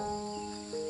Música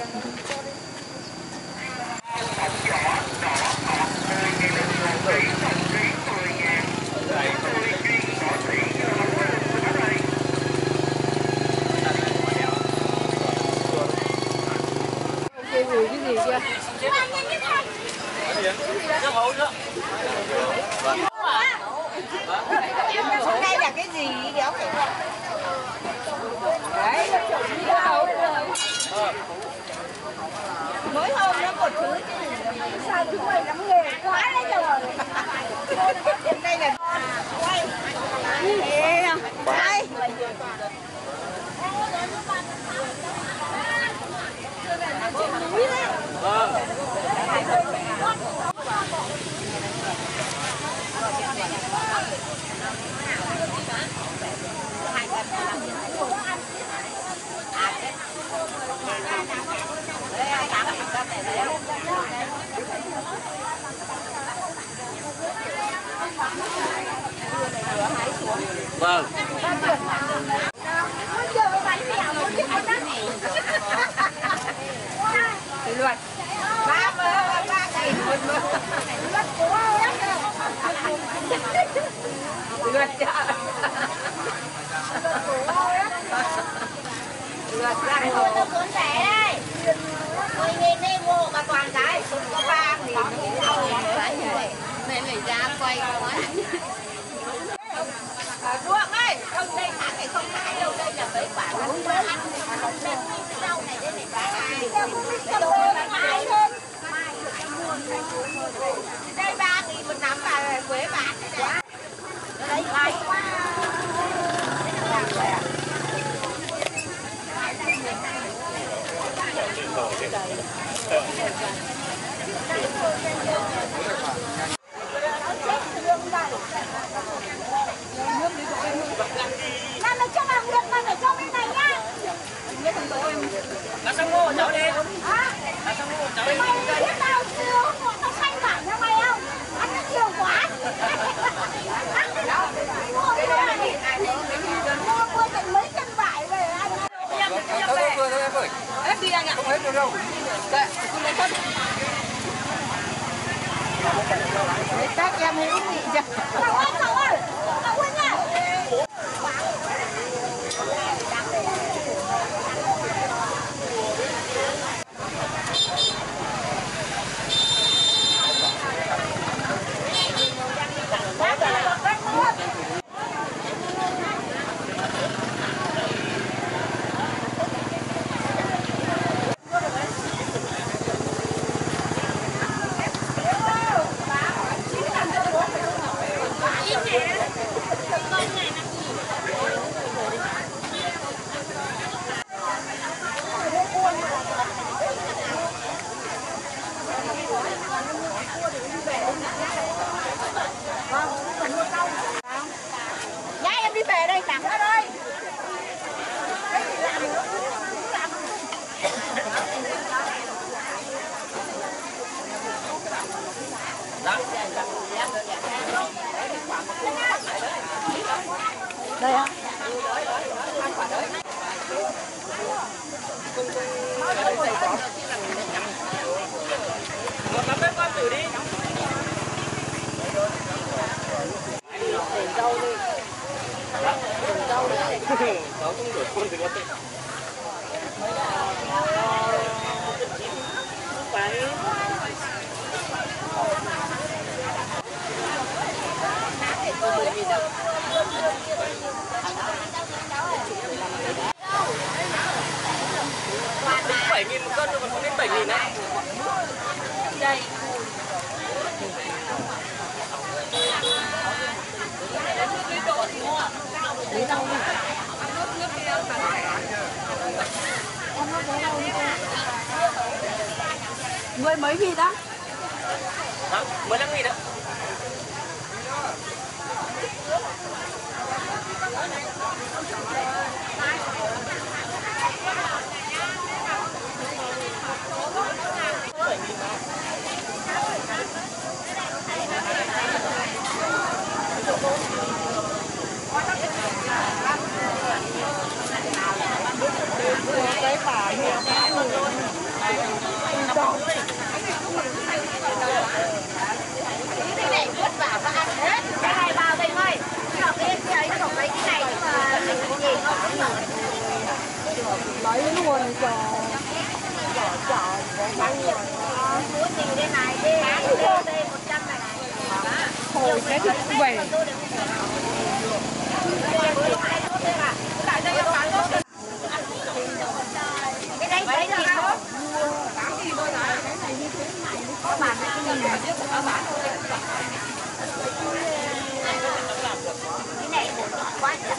Gracias. Vâng. luật ba ba ba ngày một luật của luật chợ luật ra Tôi tôi cuốn rẻ đây. Mười nghìn đi mua mà toàn cái cũng có ba nghìn. Nên lấy ra quay quá Ruộng ơi, không đây tháng này không hái đâu, đây là mấy quả Cũng có ăn mà không nên cái rau này đây này cả hai. Cái đồ nó hai hơn. Đây, ba nghìn một nắm bà Quế bán đây này Đấy hai. Làm được cho bà Nguyệt mà phải cho bên này nhá. Cá sông ngô cháu đi. Hả? Cá sông ngô cháu đi. Mày biết tao chưa? Tao xanh bản cho mày không? Ăn nó nhiều quá. Ăn cái đó. Mua cái này. Mua mua tận mấy cân vải về ăn. Hết đi anh ạ Không hết được đâu. Đấy, cứ lấy cân Đấy, các em hữu nghị chưa về đây tặng ra đây. Cái gì làm nữa? Làm đây á Một nắm bếp con thử đi. Cháu không đổi con. Phải. bảy nghìn một cân rồi còn không đến bảy nghìn đấy. Mười mấy nghìn đó vâng, mười lăm nghìn đó 水嗰啲喎，你就 hồi cái thịt về cái đấy cái thịt đó tám nghìn thôi này cái này như thế này có bàn cái gì mà chứ có bàn cái này quá chậm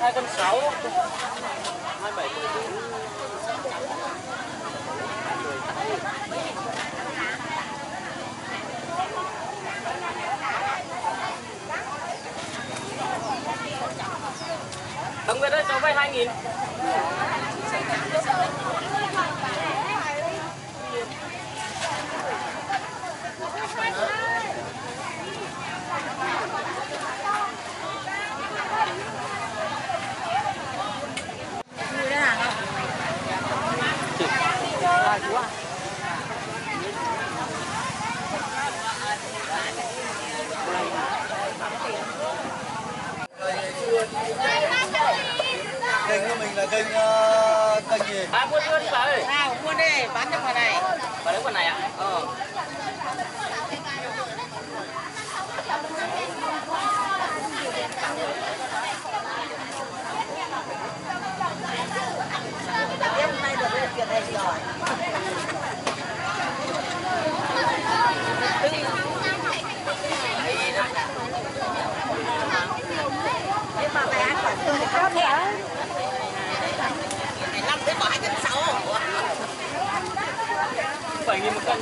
hai con sáu. Hai bảy Đồng Nguyệt ơi, cháu vay 2 nghìn kênh của mình là kênh ờ, kênh gì À, mua đưa đi bà ơi nào mua đi bán cho ngoài này Bà lấy con này ạ? Ờ em hôm nay được cái chuyện này rồi nhưng mà mày ăn phải tôi có thẻ này năm tới bỏ hai trăm sáu 7 nghìn một cân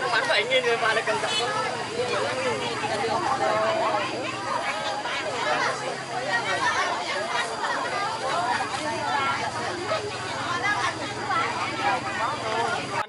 Nó bán 7 nghìn rồi bà lại cần trọng bạn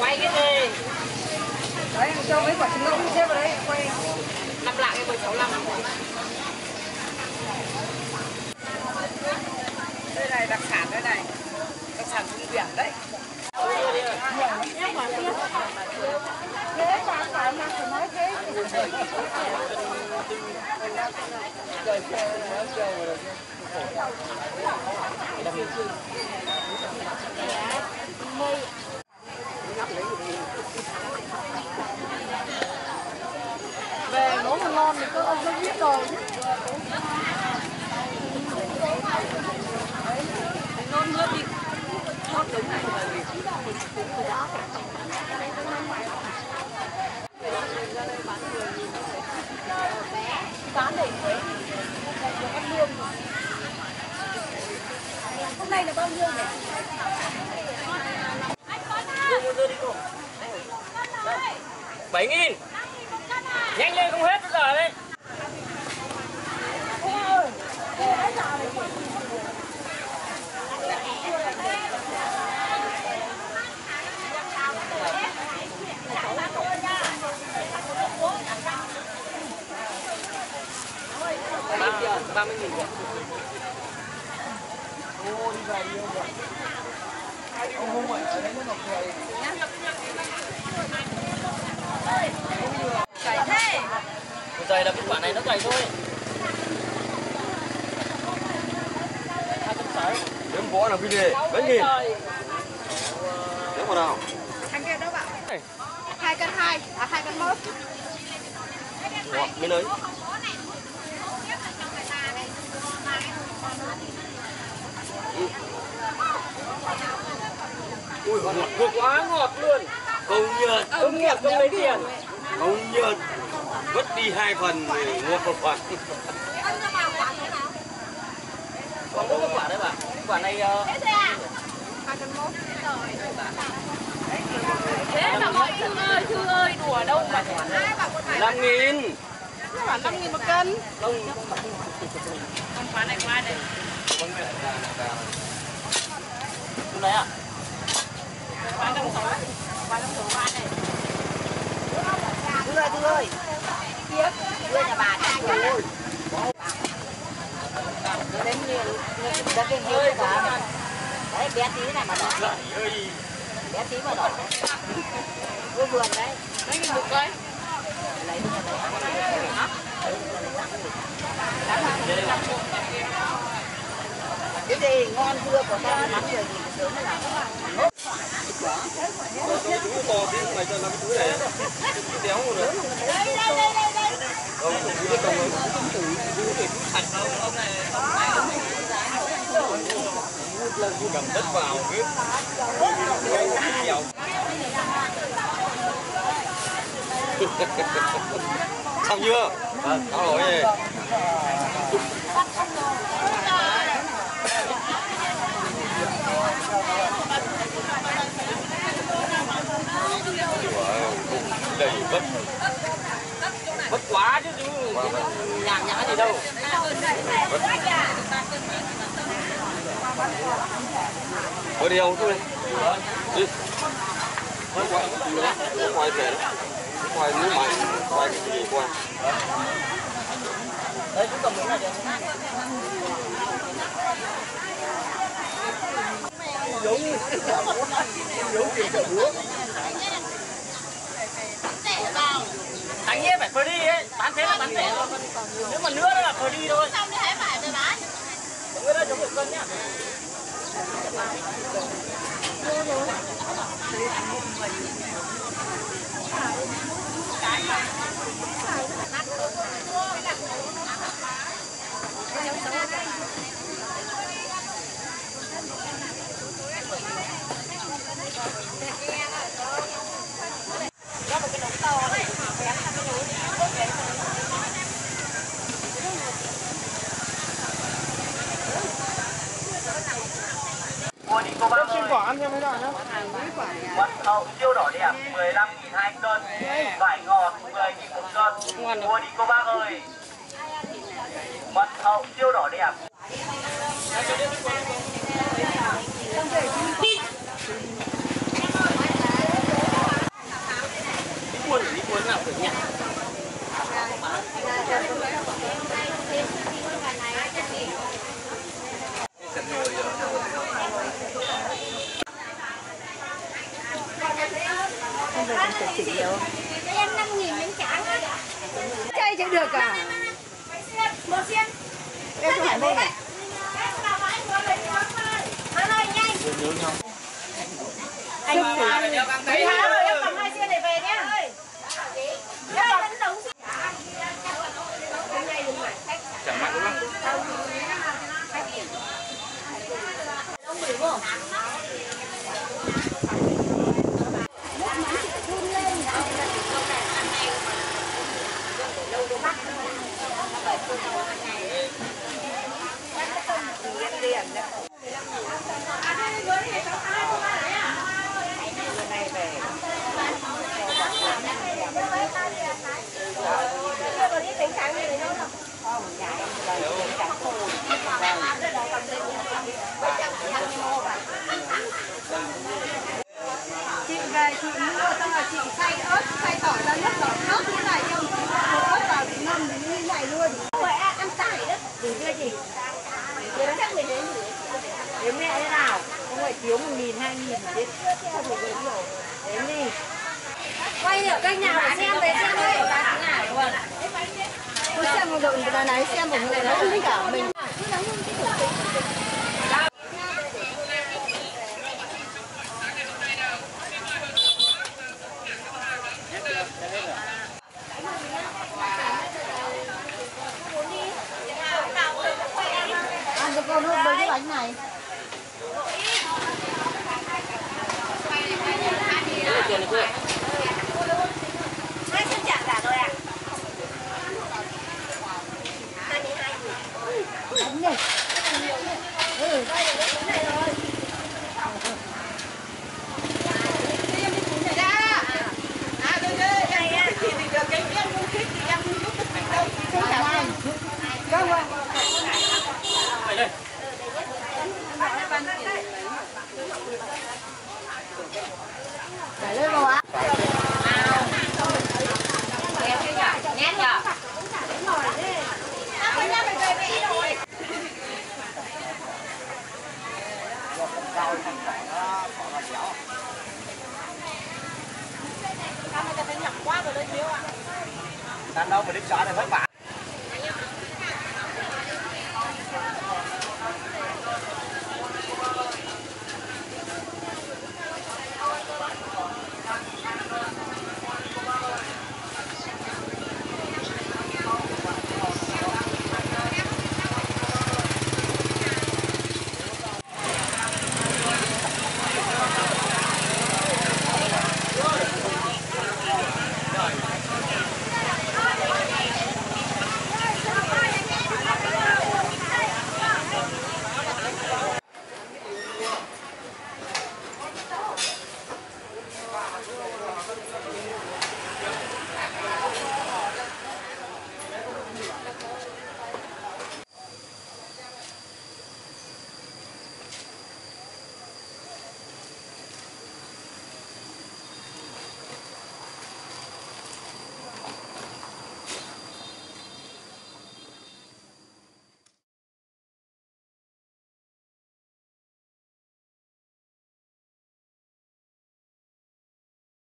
Quay cái gì? đấy cho mấy quả trứng ngỗng đây này đặc sản đây này. Đặc sản vùng biển đấy. Mây hôm nay là bao nhiêu nhỉ Bảy nghìn nhanh lên, không hết bây giờ đấy. ba mươi nghìn ô đi về đi ông không phải ở đấy nó đọc rồi Chảy thế. Cái dày là cái quả này nó dày thôi hai trăm sáu Đếm võ là cái gì? Mấy nghìn? Đếm vào nào? Thằng kia đâu bạn? Hai cân hai, à hai cân một. Ngọt bên ấy. ui ngọt ngọt quá ngọt luôn Không nhật, công nghiệp không lấy tiền không nhật. Vứt đi hai phần mua một phần. còn cái quả đấy bà quả này ờ, Thế mà mọi Thư ơi, Thư ơi, đùa đâu mà. Con Năm nghìn. là 5 nghìn một cân. không Con quả này qua đây. cái này à Qua trong số. Qua trong số qua đây. Ơi, Thư ơi. Tiếp. Nhà bà đây. Ôi. Đến nhiều, đến cái nhiều cả. Đấy, bé tí này mà nó. Bé tí mà đỏ. Vô vườn đấy. lấy cái một cây. Lấy cái lấy. Hả? cái gì ngon dưa của ta lắm rồi thì sướng là làm to tí này cho năm túi này. Đéo một nữa. đây đây đây đây đây Không, không biết không. Cầm đất vào biết. Xong chưa? Vâng. Tao hỏi gì? Đầy vất vất quá chứ chứ nhàn nhã gì đâu có đi thôi đi ở ngoài ở ngoài về đó ở ngoài núi mày ngoài cái gì qua đấy chúng giống miếng này được thằng nhé phải phơi đi ấy. Bán thế là bán rẻ thôi. Nếu mà nữa nó là phơi đi thôi. Xong thì hãy phải rồi bán. Cái đó chống được cân nhá. Mua